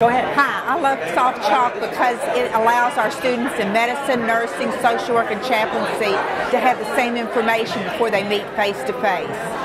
Go ahead. Hi, I love SoftChalk because it allows our students in medicine, nursing, social work, and chaplaincy to have the same information before they meet face to face.